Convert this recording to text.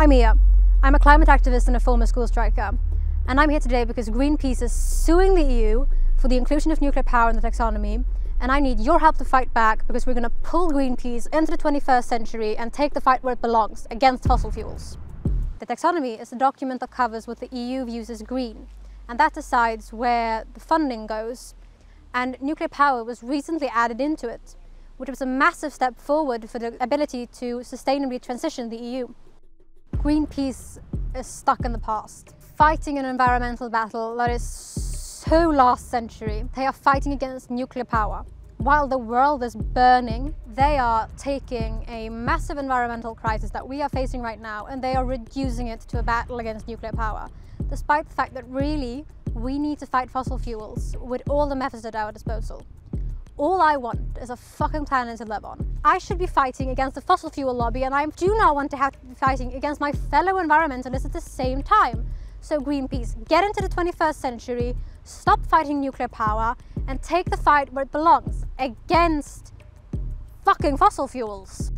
I'm Ia. I'm a climate activist and a former school striker. And I'm here today because Greenpeace is suing the EU for the inclusion of nuclear power in the taxonomy. And I need your help to fight back because we're going to pull Greenpeace into the 21st century and take the fight where it belongs against fossil fuels. The taxonomy is a document that covers what the EU views as green, and that decides where the funding goes. And nuclear power was recently added into it, which was a massive step forward for the ability to sustainably transition the EU. Greenpeace is stuck in the past, fighting an environmental battle that is so last century. They are fighting against nuclear power. While the world is burning, they are taking a massive environmental crisis that we are facing right now and they are reducing it to a battle against nuclear power, despite the fact that really we need to fight fossil fuels with all the methods at our disposal. All I want is a fucking planet to live on. I should be fighting against the fossil fuel lobby and I do not want to have to be fighting against my fellow environmentalists at the same time. So Greenpeace, get into the 21st century, stop fighting nuclear power and take the fight where it belongs, against fucking fossil fuels.